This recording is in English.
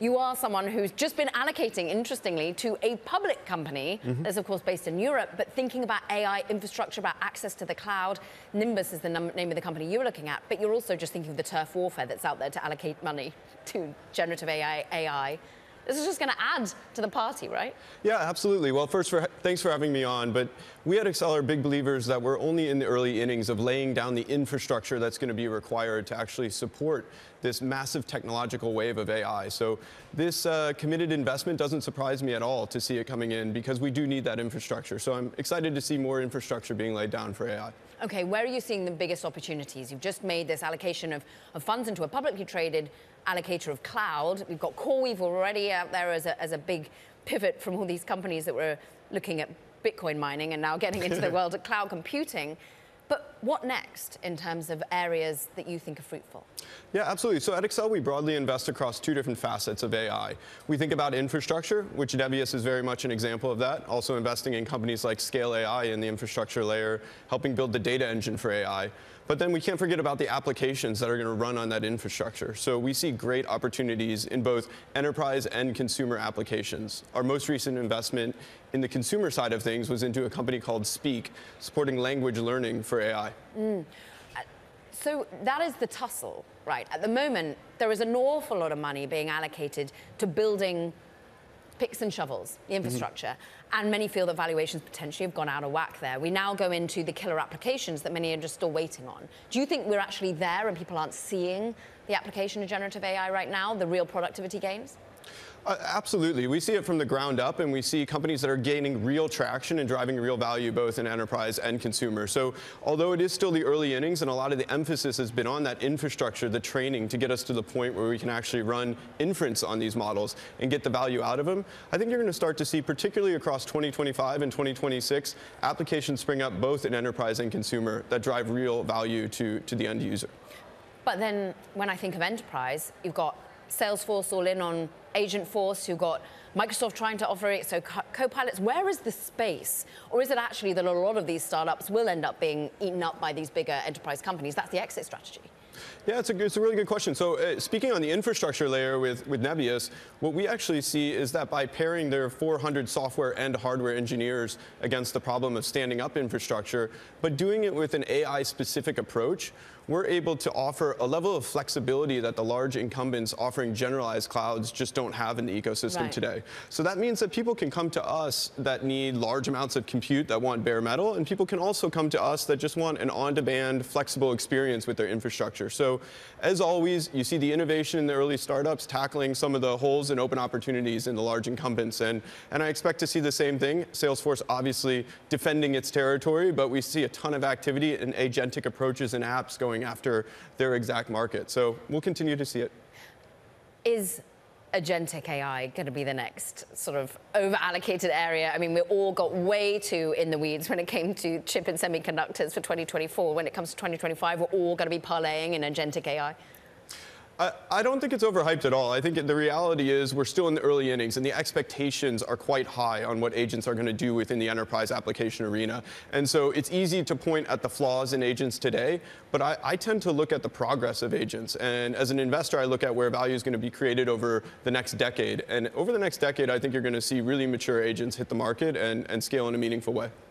You are someone who's just been allocating, interestingly, to a public company mm-hmm. that's, of course, based in Europe, but thinking about AI infrastructure, about access to the cloud. Nebius is the name of the company you're looking at, but you're also just thinking of the turf warfare that's out there to allocate money to generative AI. AI. This is just going to add to the party, right? Yeah, absolutely. Well, first, for, thanks for having me on. But we at Accel are big believers that we're only in the early innings of laying down the infrastructure that's going to be required to actually support this massive technological wave of AI. So this uh, committed investment doesn't surprise me at all to see it coming in because we do need that infrastructure. So I'm excited to see more infrastructure being laid down for AI. Okay, where are you seeing the biggest opportunities? You've just made this allocation of, of funds into a publicly traded allocator of cloud. We've got CoreWeave already out there as a, as a big pivot from all these companies that were looking at Bitcoin mining and now getting into the world of cloud computing. But what next in terms of areas that you think are fruitful? Yeah, absolutely. So at Accel, we broadly invest across two different facets of AI. We think about infrastructure, which Nebius is very much an example of that, also investing in companies like Scale AI in the infrastructure layer, helping build the data engine for AI. But then we can't forget about the applications that are going to run on that infrastructure. So we see great opportunities in both enterprise and consumer applications. Our most recent investment in the consumer side of things was into a company called Speak, supporting language learning for AI. Mm. Uh, so that is the tussle, right? At the moment, there is an awful lot of money being allocated to building picks and shovels, the mm-hmm. infrastructure, mm-hmm. and many feel that valuations potentially have gone out of whack there. We now go into the killer applications that many are just still waiting on. Do you think we're actually there and people aren't seeing the application of generative AI right now, the real productivity gains? Uh, absolutely. We see it from the ground up, and we see companies that are gaining real traction and driving real value both in enterprise and consumer. So, although it is still the early innings, and a lot of the emphasis has been on that infrastructure, the training to get us to the point where we can actually run inference on these models and get the value out of them, I think you're going to start to see, particularly across 2025 and 2026, applications spring up both in enterprise and consumer that drive real value to, to the end user. But then, when I think of enterprise, you've got Salesforce all in on Agentforce, you've got Microsoft trying to offer it, so Copilots. Where is the space? Or is it actually that a lot of these startups will end up being eaten up by these bigger enterprise companies? That's the exit strategy. Yeah, it's a, it's a really good question. So uh, speaking on the infrastructure layer with, with Nebius, what we actually see is that by pairing their 400 software and hardware engineers against the problem of standing up infrastructure, but doing it with an AI-specific approach, we're able to offer a level of flexibility that the large incumbents offering generalized clouds just don't have in the ecosystem right. today. So that means that people can come to us that need large amounts of compute that want bare metal, and people can also come to us that just want an on-demand, flexible experience with their infrastructure. So as always, you see the innovation in the early startups tackling some of the holes and open opportunities in the large incumbents. And, and I expect to see the same thing. Salesforce obviously defending its territory, but we see a ton of activity in agentic approaches and apps going after their exact market. So we'll continue to see it. Is agentic AI going to be the next sort of over-allocated area? I mean, we all got way too in the weeds when it came to chip and semiconductors for 2024. When it comes to 2025, we're all going to be parlaying in agentic AI. I, don't think it's overhyped at all. I think the reality is we're still in the early innings, and the expectations are quite high on what agents are going to do within the enterprise application arena. And so it's easy to point at the flaws in agents today, but I, I tend to look at the progress of agents. And as an investor, I look at where value is going to be created over the next decade. And over the next decade, I think you're going to see really mature agents hit the market and, and scale in a meaningful way.